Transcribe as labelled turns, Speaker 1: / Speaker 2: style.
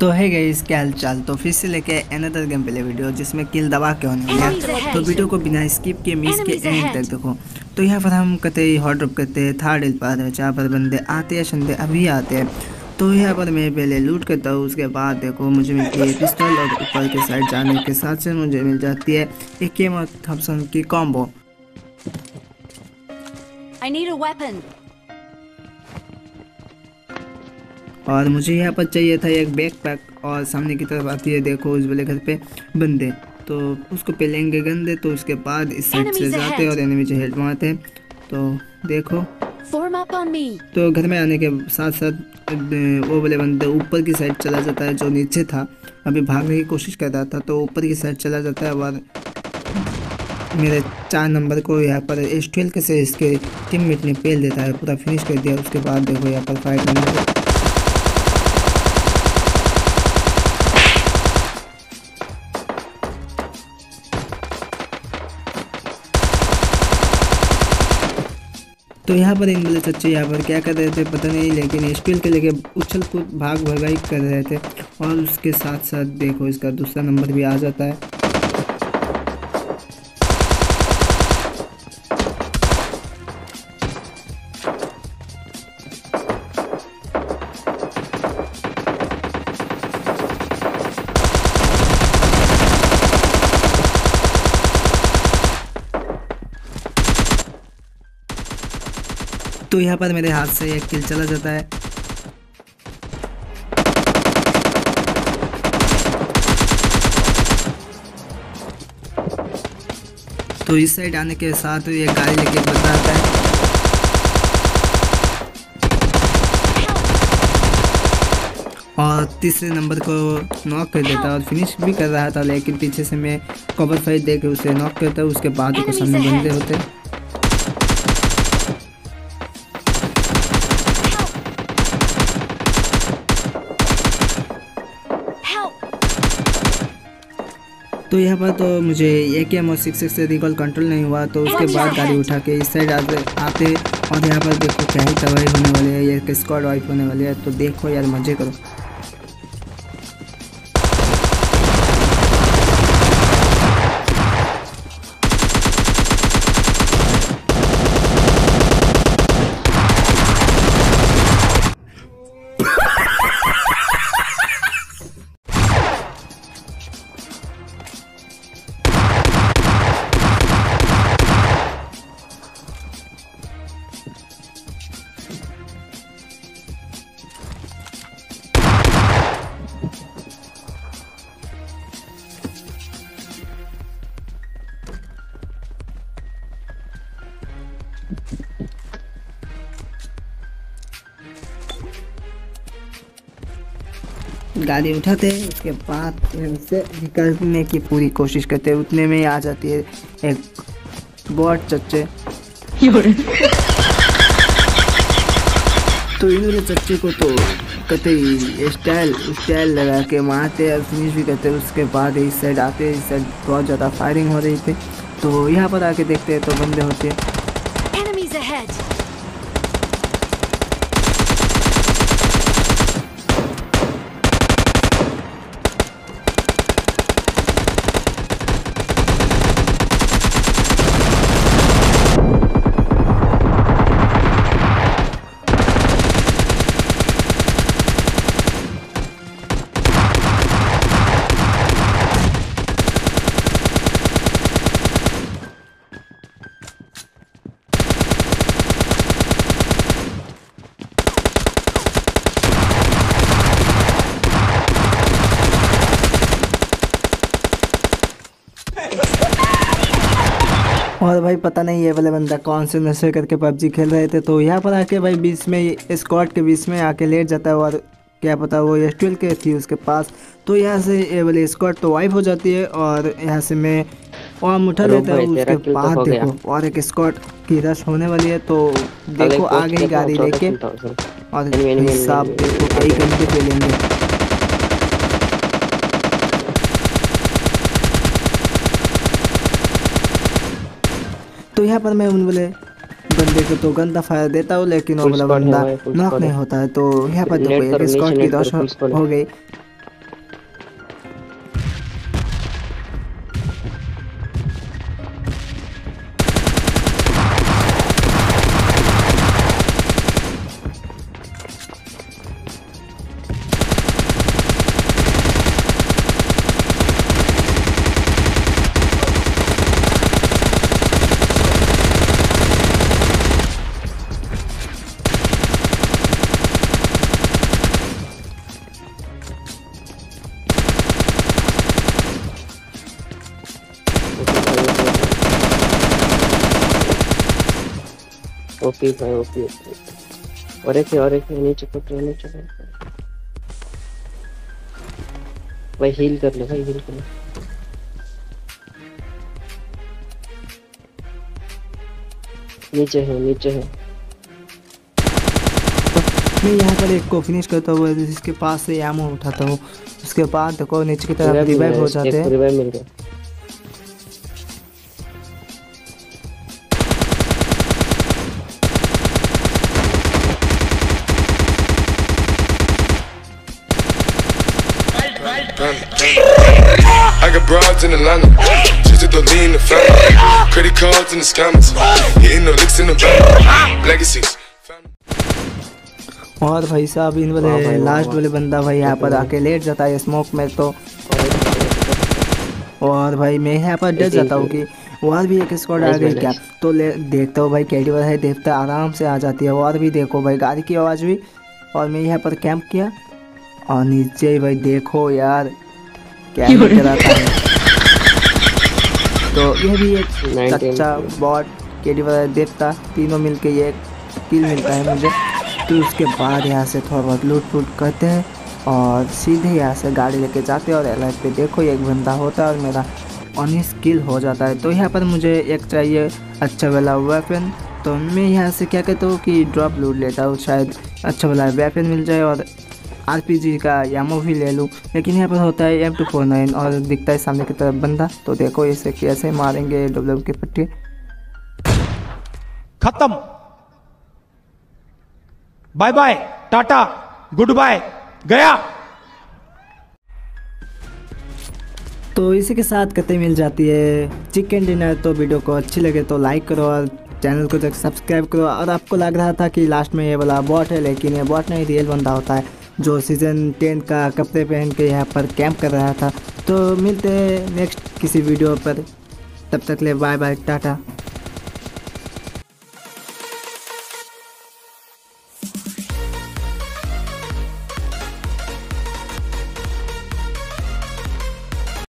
Speaker 1: तो है गई इसके हाल चाल? तो फिर से लेके अनदर गेम प्ले वीडियो जिसमें किल दबा के होने वाली है. तो वीडियो को बिना स्किप के मिस के एंड तक देखो। तो यहाँ पर हम कहते हैं हॉट ड्रॉप करते हैं थर्ड हिल पर जहाँ पर बंदे आते हैं संदे अभी आते हैं। तो यहाँ पर मैं पहले लूट करता हूँ उसके बाद देखो मुझे मिलती है पिस्तौल और ऊपर के साइड जाने के साथ साथ मुझे मिल जाती है एक केम और थॉम्सन की combo
Speaker 2: I need a weapon.
Speaker 1: और मुझे यहाँ पर चाहिए था एक बैक पैक और सामने की तरफ़ आती है देखो उस वाले घर पे बंदे। तो उसको पहलेंगे गंदे तो उसके बाद इस साइड से जाते हैं और एनिमी से हेल्प मारते हैं। तो देखो. तो घर में आने के साथ साथ वो वाले बंदे ऊपर की साइड चला जाता है जो नीचे था। अभी भागने की कोशिश कर रहा था तो ऊपर की साइड चला जाता है और मेरे चार नंबर को यहाँ पर एस ट्वेल्व के से इसके टीममेट ने पेल देता है पूरा फिनिश कर दिया। उसके बाद देखो यहाँ पर फाइट नंबर। तो यहाँ पर इन बोले सच्चे यहाँ पर क्या कर रहे थे, पता नहीं, लेकिन स्टील के लेके उछल कूद भाग भगाई कर रहे थे। और उसके साथ साथ देखो, इसका दूसरा नंबर भी आ जाता है। तो यहाँ पर मेरे हाथ से एक किल चला जाता है। तो इस साइड आने के साथ ये गाड़ी लेके बंदा आता है। और तीसरे नंबर को नॉक कर देता है और फिनिश भी कर रहा था लेकिन पीछे से मैं कवर फाइट दे के उसे नॉक करता हूँ उसके बाद को सामने बंदे होते तो यहाँ पर तो मुझे ए के एम और सिक्स से रिकॉल कंट्रोल नहीं हुआ तो उसके बाद गाड़ी उठा के इस साइड आते आते और यहाँ पर देखो क्या ही तबाही होने वाली है ये स्क्वाड वाइफ होने वाली है तो देखो यार मज़े करो। गाड़ी उठाते हैं, उसके बाद से निकलने की पूरी कोशिश करते हैं। उतने में आ जाती है एक बॉट चच्चे। तो इन चच्चे को तो कहते ही स्टाइल स्टाइल लगा के मारते और फिनिश भी करते उसके बाद इस साइड आते इस साइड बहुत ज़्यादा फायरिंग हो रही थी। तो यहाँ पर आके देखते हैं तो बंदे होते हैं। और भाई पता नहीं ये वाले बंदा कौन से नशे करके पबजी खेल रहे थे तो यहाँ पर आके भाई बीच में स्कॉट के बीच में आके लेट जाता है और क्या पता वो एस ट्वेल्व के थी उसके पास तो यहाँ से ये वाली स्क्वाड तो वाइफ हो जाती है और यहाँ से मैं और उठा लेता हूँ उसके
Speaker 3: तो
Speaker 1: बाद
Speaker 3: गया।
Speaker 1: देखो और एक स्कॉट की रश होने वाली है तो देखो आ गई गाड़ी लेके और साहब
Speaker 3: enemy,
Speaker 1: देखो कई. घंटे तो यहाँ पर मैं उन बोले बंदे को तो गंदा फायर देता हूँ लेकिन वो
Speaker 3: बोला
Speaker 1: वाला बंदा नॉक नहीं होता है तो यहाँ पर
Speaker 3: तो
Speaker 1: देखो एक स्कॉट की।
Speaker 3: हो
Speaker 1: गई
Speaker 3: ओपी भाई ओपी और एक और एक है नीचे रहा है नीचे कूद भाई हील कर ले भाई हील कर ले। नीचे है नीचे है।
Speaker 1: मैं यहाँ पर एक को फिनिश करता हुआ जिसके पास से एमो उठाता हूँ। उसके बाद देखो नीचे की तरफ़ रिवाइव हो जाते हैं।
Speaker 3: गया
Speaker 4: I got broads in Atlanta. Just to lean the family. Credit cards and the scammers. Hitting the licks in the back. Legacies.
Speaker 1: और भाई साहब इन वाले लास्ट वाले बंदा भाई यहाँ पर आके लेट जाता है स्मोक में तो और भाई मैं यहाँ पर डर जाता हूँ कि और भी एक स्क्वाड आ गई क्या तो ले देखता हूँ भाई कैडी है देखता आराम से आ जाती है और भी देखो भाई गाड़ी की आवाज़ भी और मैं यहाँ पर कैंप किया और नीचे भाई देखो यार क्या कराता है तो ये भी एक अच्छा बॉट केडी वाला देखता तीनों मिलके ये किल मिलता है मुझे। तो उसके बाद यहाँ से थोड़ा बहुत लूट फूट करते हैं और सीधे यहाँ से गाड़ी लेके जाते हैं और एल पे देखो एक बंदा होता है और मेरा उन्नीस स्किल हो जाता है। तो यहाँ पर मुझे एक चाहिए अच्छा वाला वेपन तो मैं यहाँ से क्या कहता हूँ कि ड्रॉप लूट लेता हूँ शायद अच्छा वाला वेपन मिल जाए और आरपीजी का यामो भी ले लूँ। लेकिन यहाँ पर होता है एम टू फोर नाइन और दिखता है सामने की तरफ़ बंदा। तो देखो इसे कैसे मारेंगे डब्ल्यू के पट्टी।
Speaker 5: खत्म। Bye bye tata good bye गया।
Speaker 1: तो इसी के साथ कते मिल जाती है। चिकन डिनर तो वीडियो को अच्छी लगे तो लाइक करो और चैनल को तक सब्सक्राइब करो। और आपको लग रहा था कि लास्ट में ये वाला बॉट है लेकिन ये बॉट नहीं रियल बंदा होता है। जो सीज़न टेन का कपड़े पहन के यहाँ पर कैंप कर रहा था। तो मिलते हैं नेक्स्ट किसी वीडियो पर। तब तक ले बाय बाय टाटा।